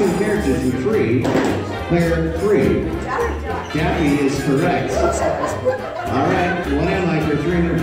two characters in three, player three. Daffy is correct. All right, one in like for 300